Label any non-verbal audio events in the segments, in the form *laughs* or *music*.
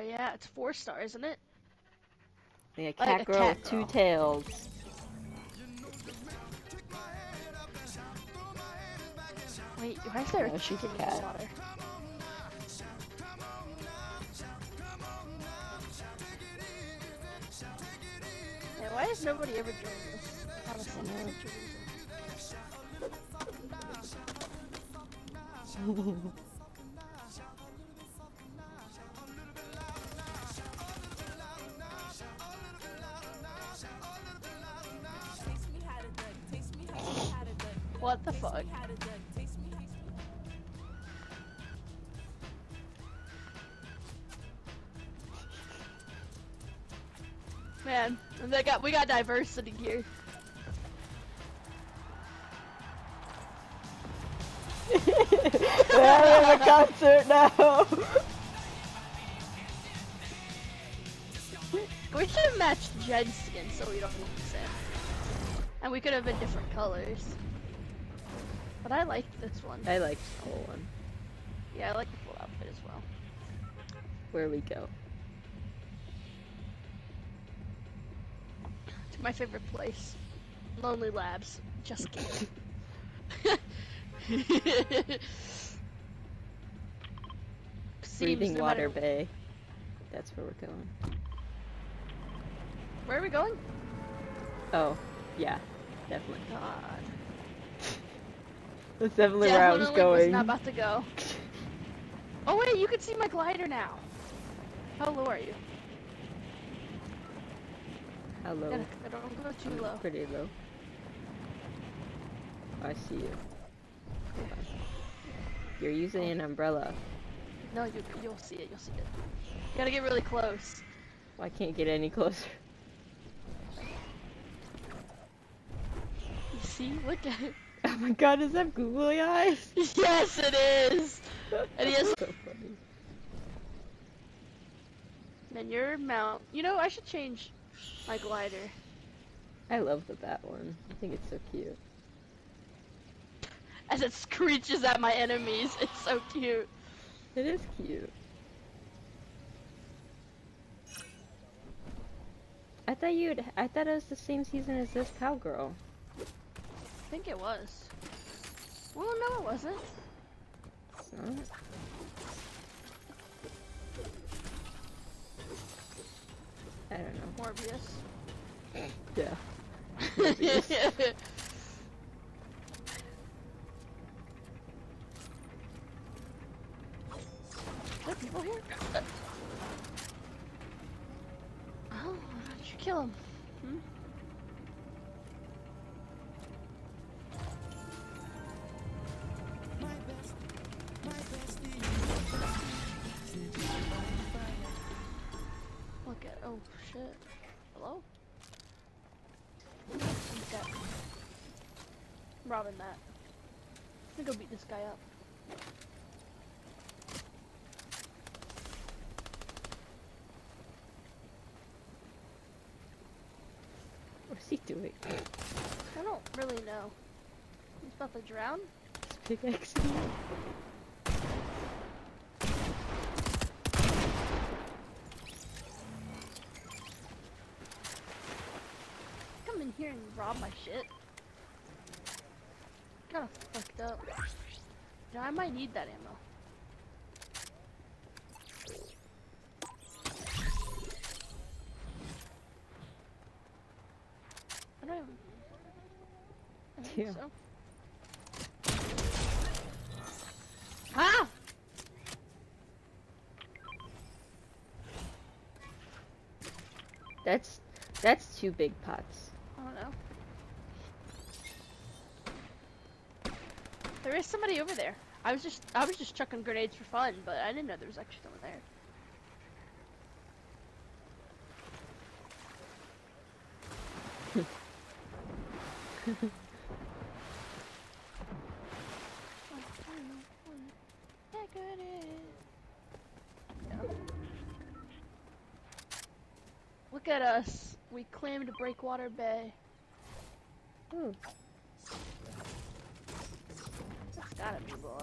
yeah, it's four star, isn't it? Yeah, Like cat a girl cat with two tails. Wait, why is there a No, she's a chicken in the cat. water? Yeah, why has nobody ever joined us? Honestly, *laughs* I the fuck? Man, they got we got diversity here. I have a concert now. We should have matched Jed's skin so we don't need the same. And we could have been different colors. But I like this one. I like the whole one. Yeah, I like the full outfit as well. Where we go? To my favorite place. Lonely Labs. Just kidding. *laughs* Breathing no Water matter- Bay. That's where we're going. Where are we going? Oh, yeah, definitely. God. That's definitely where I was going. not about to go. Oh wait, you can see my glider now. How low are you? Hello. Gotta- I don't go too low. Pretty low. I see you. You're using an umbrella. No, you, you'll see it. You'll see it. You gotta get really close. Well, I can't get any closer. You see? Look at it. Oh my god, does that googly eyes? *laughs* yes, it is. *laughs* And he has- so funny. And your mount. You know, I should change my glider. I love the bat one. I think it's so cute. *laughs* As it screeches at my enemies. It's so cute. It is cute. I thought you'd. I thought it was the same season as this cowgirl. I think it was. Well, no, it wasn't. Not. I don't know. Morbius. Yeah. *laughs* There *laughs* robbing that. I'm gonna go beat this guy up. What's he doing? I don't really know. He's about to drown? His pickaxe. *laughs* Come in here and rob my shit. Kinda fucked up. Yeah, I might need that ammo. I don't even... I think Yeah. so. Ah! That's that's two big pots. I don't know. There is somebody over there. I was just I was just chucking grenades for fun, but I didn't know there was actually someone there. *laughs* Look at us. We claimed Breakwater Bay. Ooh gotta be below.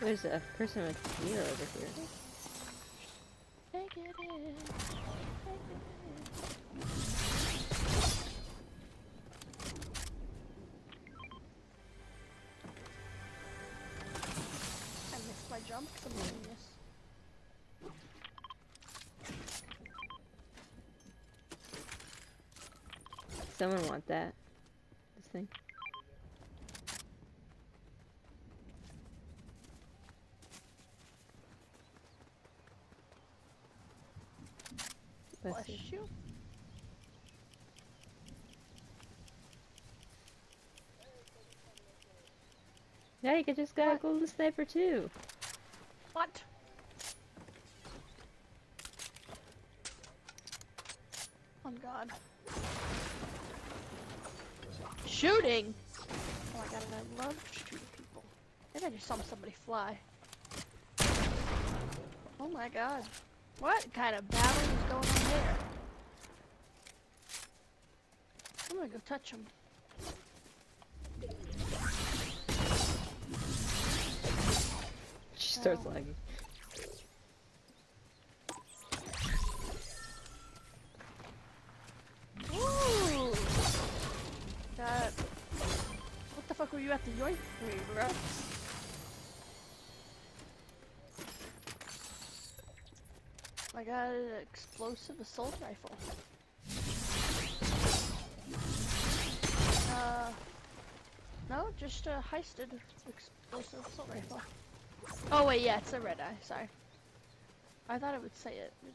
There's a person with gear over here. Someone want that? This thing? Bless you. Yeah, you could just got a golden sniper too. What? Oh god. Shooting! Oh my god, I love shooting people. And I just saw somebody fly. Oh my god. What kind of battle is going on there? I'm gonna go touch him. She starts Oh. lagging. Ooh! That. What the fuck were you at the yoink for, bro? I got an explosive assault rifle. Uh. No, just a heisted explosive assault rifle. Oh wait, yeah, it's a red eye. Sorry. I thought it would say it. It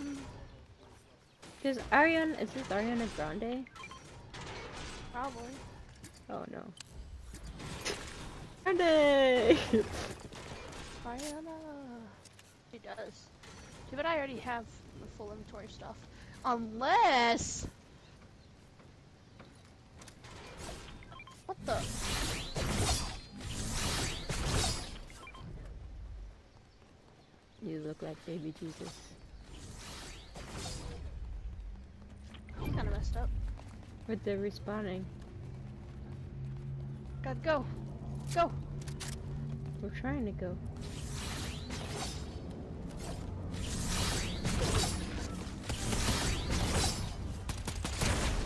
didn't. Because Ariana, is this Ariana Grande? Probably. Oh no. Grande! *laughs* Diana. He does. Too bad I already have the full inventory stuff. Unless. What the? you look like baby Jesus. Messed up. But they're respawning. God, go. Go. We're trying to go.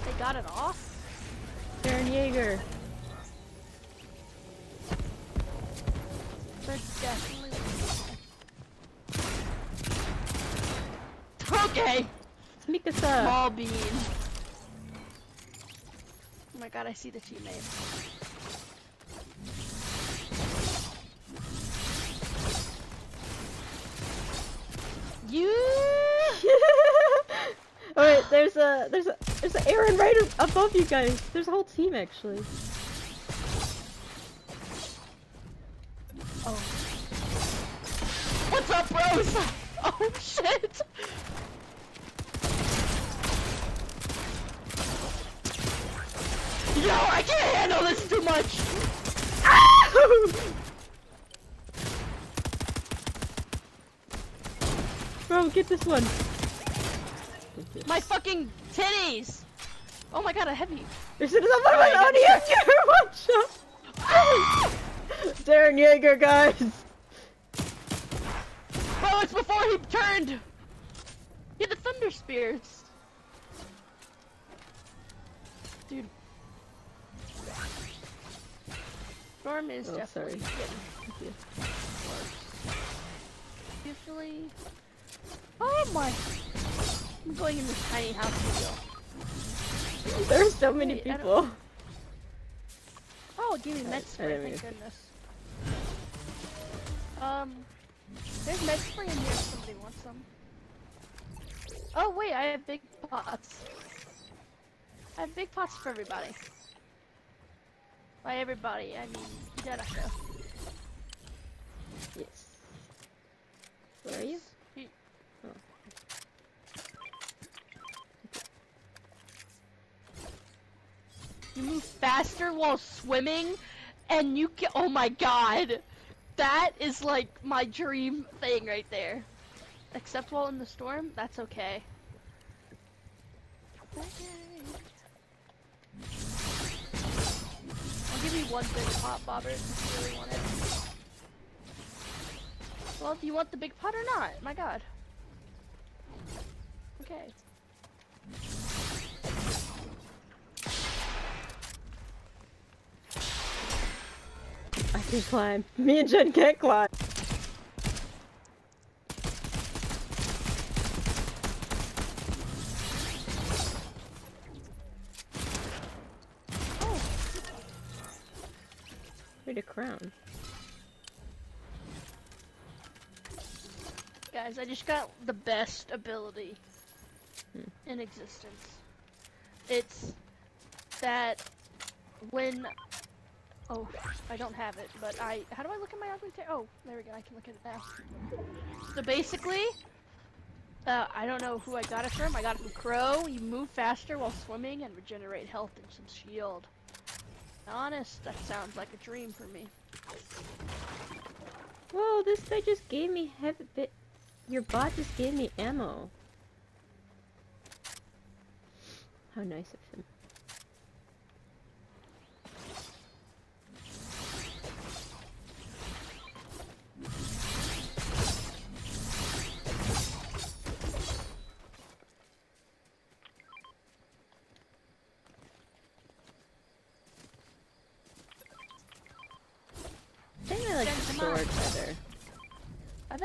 They got it off? Baron Jaeger! They're definitely. Okay! Mikasa! Small bean. God, I see the teammate. You. *laughs* oh wait, there's a there's a there's an Eren right above you guys. There's a whole team actually. Oh. What's up, bros? *laughs* Oh shit! Yo, I can't handle this too much! *laughs* Bro, get this one. Get this. My fucking titties! Oh my god, a heavy. There's another one on *laughs* you. Watch out. *laughs* Darren Yeager, guys. Bro, it's before he turned! Get the thunder spears! Storm is Oh, definitely getting worse. Usually... Oh my! I'm going in this tiny house. There's so many Wait, people. Oh, give me med spray, thank goodness. Um, there's med spray in here if somebody wants some. Oh wait, I have big pots. I have big pots for everybody. By everybody, I mean Jericho. Yes. Where are you? He- Oh. You move faster while swimming, and you can. Oh my god, that is like my dream thing right there. Except while in the storm, that's okay. One big pot, Bobbert, if you really want it. Well, do you want the big pot or not? My god. Okay. I can climb. Me and Jen can't climb. Oh, Wait, a crown. guys, I just got the best ability Hmm. in existence. It's that when oh I don't have it, but I how do I look at my ugly ta- Oh, there we go. I can look at it now. So basically, uh, I don't know who I got it from. I got it from Crow. You move faster while swimming and regenerate health and some shield. Honest, that sounds like a dream for me. Whoa, this guy just gave me heavy bit. Your bot just gave me ammo. How nice of him.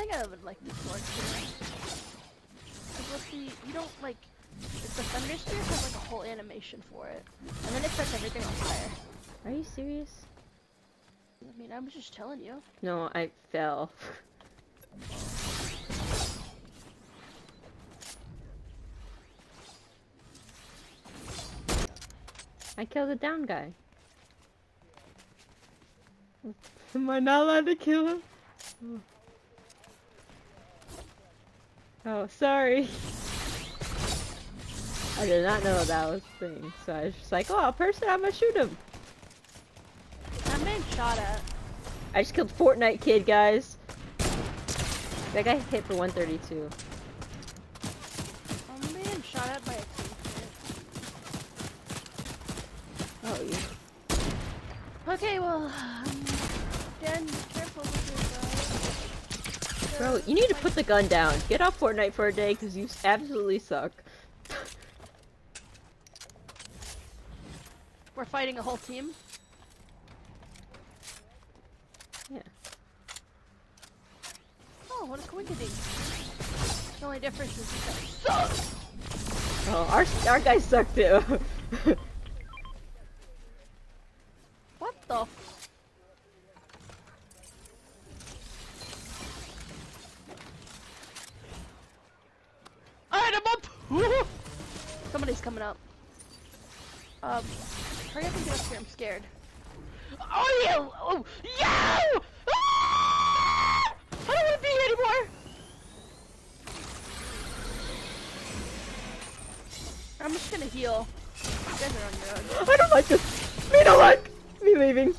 I think I would like the sword too. With the you don't like the thunder spear has like a whole animation for it, and then it sets everything on fire. Are you serious? I mean, I'm just telling you. No, I fell. I killed a down guy. *laughs* Am I not allowed to kill him? Oh, Oh, sorry. I did not know that was a thing, so I was just like, oh, a person, I'm gonna shoot him. I'm being shot at. I just killed Fortnite kid, guys. That guy hit for 132. I'm being shot at by a teammate. Oh, you. Okay, well, um, Jen, be careful with your You need to put the gun down. Get off Fortnite for a day, because you absolutely suck. We're fighting a whole team. Yeah. Oh, what a coinkydink. The only difference is guys. Oh, our, our guys suck too. *laughs* What the? F Alright, I'm up! Woo! Somebody's coming up. Um, hurry up and get up here, I'm scared. Oh, you! Oh, you! Ah! I don't want to be here anymore! I'm just gonna heal. You guys are on your own. I don't like this. Me don't like me leaving.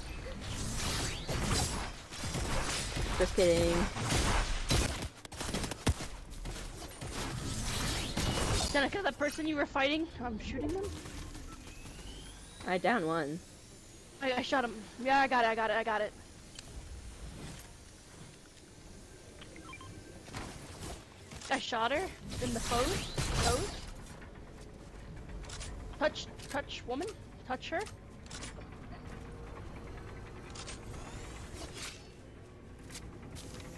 Just kidding. Seneca, that person you were fighting, I'm shooting them. I down one. I, I shot him. Yeah, I got it, I got it, I got it. I shot her in the foes. Toes. Touch, touch woman. Touch her.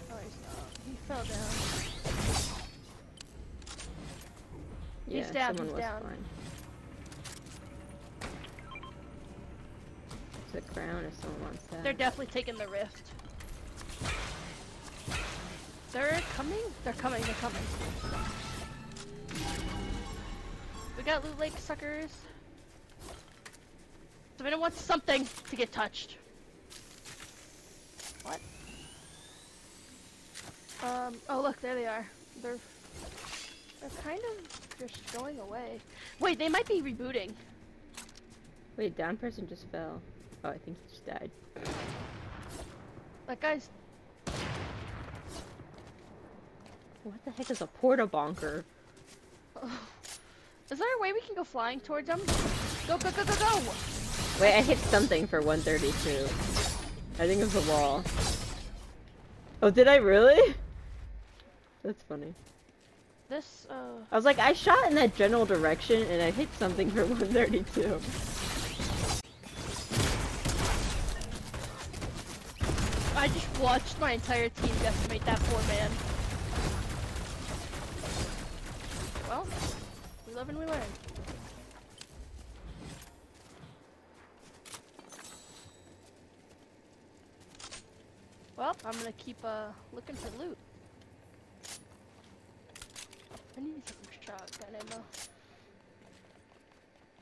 Oh, he's not. He fell down. Yeah, He's down, someone he's was down. fine. It's a crown if someone wants that. They're definitely taking the rift. They're coming? They're coming, they're coming. We got Loot Lake suckers. Savannah wants something to get touched. What? Um, oh look, there they are. They're, they're kind of just going away. Wait, they might be rebooting. Wait, down person just fell. Oh, I think he just died. That guy's, What the heck is a porta bonker? Is there a way we can go flying towards them? Go, go, go, go, go! Wait, I hit something for 132. I think it was a wall. Oh, did I really? That's funny. This, uh... I was like, I shot in that general direction and I hit something for 132. I just watched my entire team decimate that poor man. Well, we live and we learn. Well, I'm gonna keep uh, looking for loot. I need some shotgun ammo.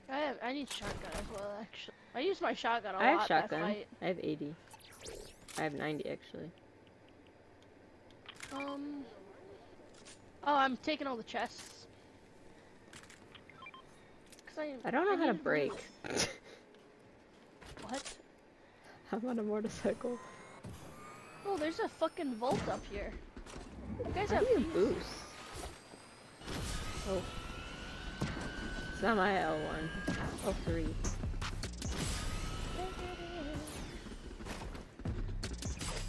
I have, I need shotgun as well, actually. I use my shotgun a I have lot shotgun. that fight. I have 80. I have 90 actually. Um. Oh, I'm taking all the chests. I, I don't know how to break. What? *laughs* I'm on a motorcycle. Oh, there's a fucking vault up here. You guys How have do boost? Oh. It's not my L1. Oh, three.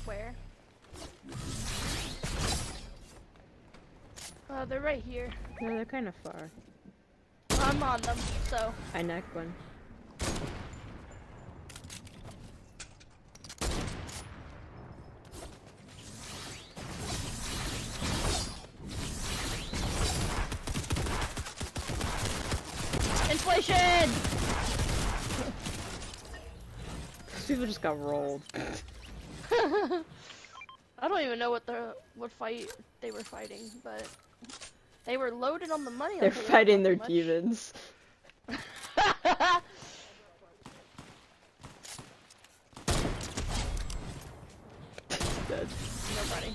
Where? Uh, they're right here. No, they're kind of far. I'm on them, so. I knocked one. Inflation! *laughs* People just got rolled. *laughs* I don't even know what the what fight they were fighting, but they were loaded on the money. They're fighting their much. demons. *laughs* Dead. Nobody.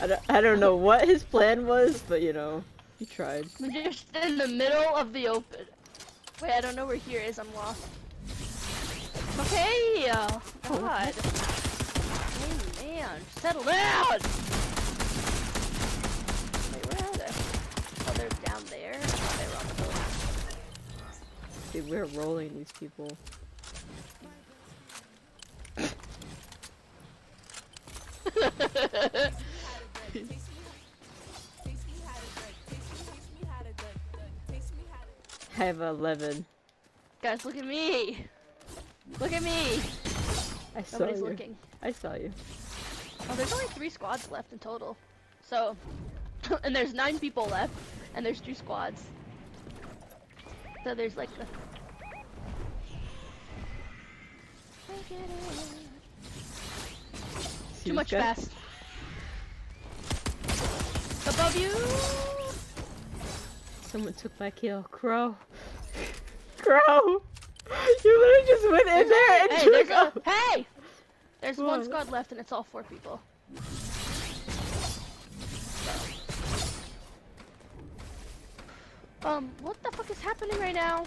I don't, I don't know what his plan was, but you know, he tried. I'm just in the middle of the open. Wait, I don't know where here is. I'm lost. Okay. Oh, Oh, God. Hey, man, settle down. Wait, where are they? Oh, they're down there. They were on the building. Dude, we're rolling these people. *laughs* I have 11. Guys, look at me. Look at me. I saw Nobody's you. looking. I saw you. Oh, there's only three squads left in total. So, *laughs* and there's nine people left, and there's two squads. So there's like the. Too much fast. Above you! Someone took my kill. Crow. Crow! You literally just went in there and hey, took there's a, hey! There's one squad left, and it's all four people. Um, what the fuck is happening right now?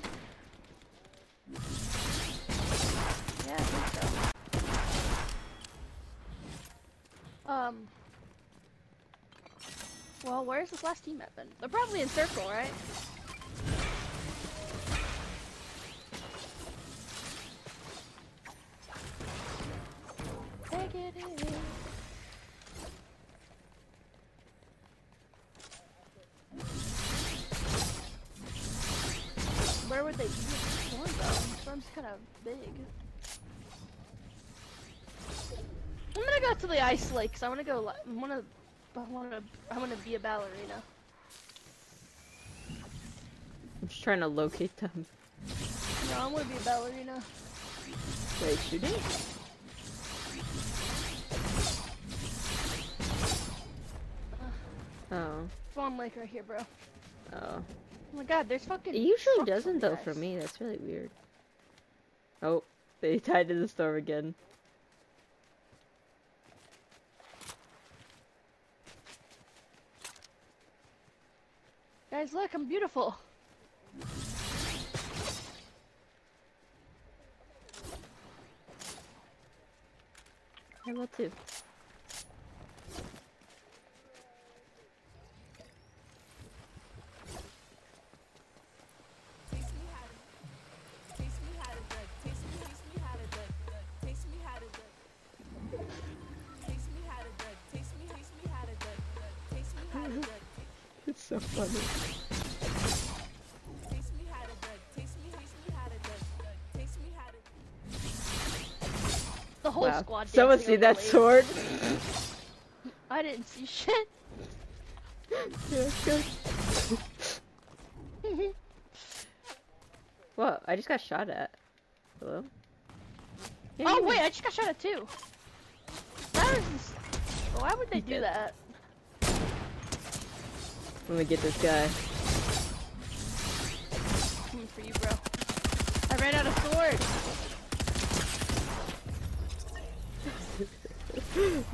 Yeah, I think so. Um. Well, where's this last team at then? They're probably in circle, right? They be? Storm though. Storm's kind of big. I'm gonna go to the ice lake 'cause I want to go. I want to. I want to. I want to be a ballerina. I'm just trying to locate them. No, I want to be a ballerina. Wait, shooting? Uh, oh. Spawn lake right here, bro. Oh Oh. my god, there's fucking. It usually doesn't though for me. That's really weird. Oh, they *laughs* tied to the storm again. Guys, look, I'm beautiful. I will too. So funny. The whole Wow. squad. Someone see that lake. sword? *laughs* I didn't see shit. *laughs* Yeah, good. I just got shot at. Hello? Yeah, oh wait, I just got shot at too. That is. Why would they do that? Let me get this guy. Coming for you, bro. I ran out of sword.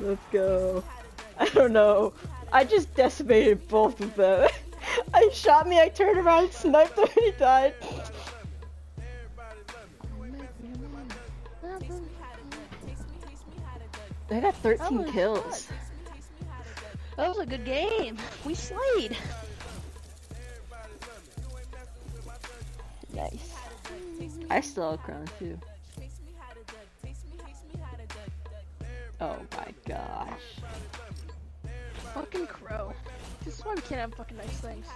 *laughs* Let's go. I don't know. I just decimated both of them. *laughs* I shot me, I turned around, sniped him, and he died. I got 13 was kills. That was a good game. We slayed. Nice. I still have crown too. Oh my gosh. Fucking crow. This is why we can't have fucking nice things.